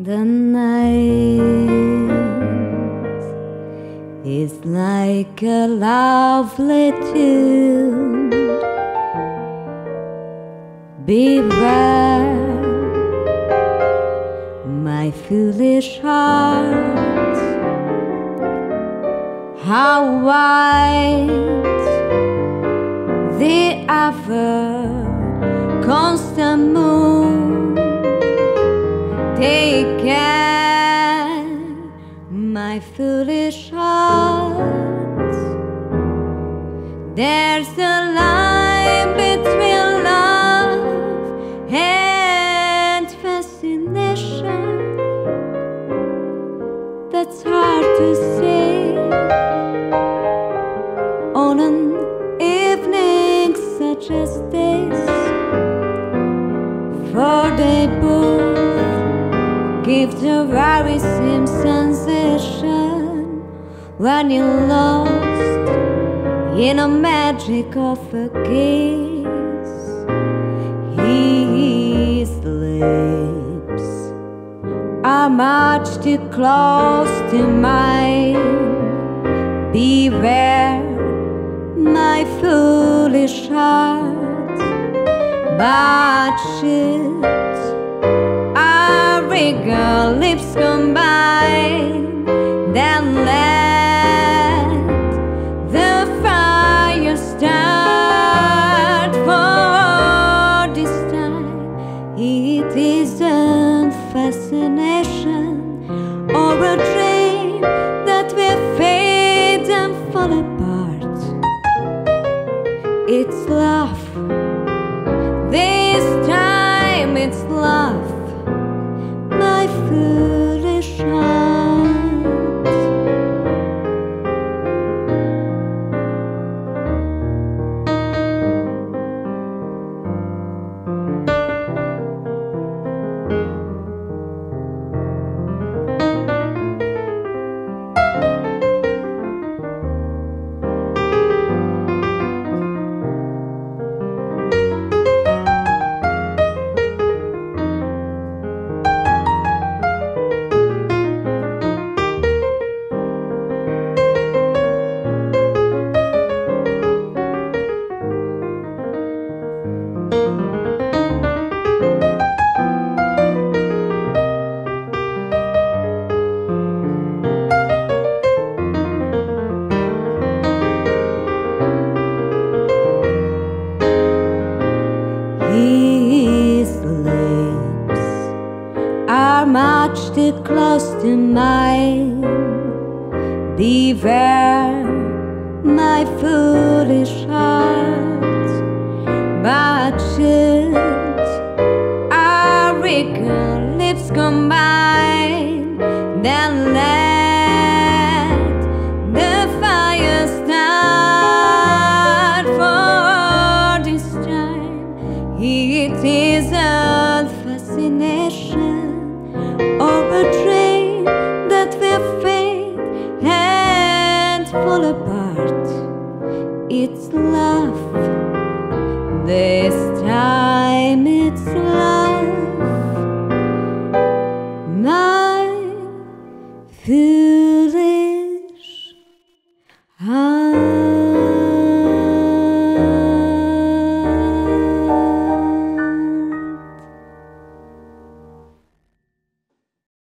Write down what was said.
The night is like a lovely tune. Beware my foolish heart. How wide the ever constant moon. Take care, my foolish heart. There's a line between love and fascination that's hard to say on an evening such as this. For they both give the very same sensation when you're lost in a magic of a kiss. His lips are much too close to mine. Beware, my foolish heart, but should our lips combine, then let the fire start. For this time, it isn't fascination or a dream that will fade and fall apart. It's love. This time it's love. Are it close to mine. Beware, my foolish heart. But should our regal lips combine, It's love. This time it's love. My food.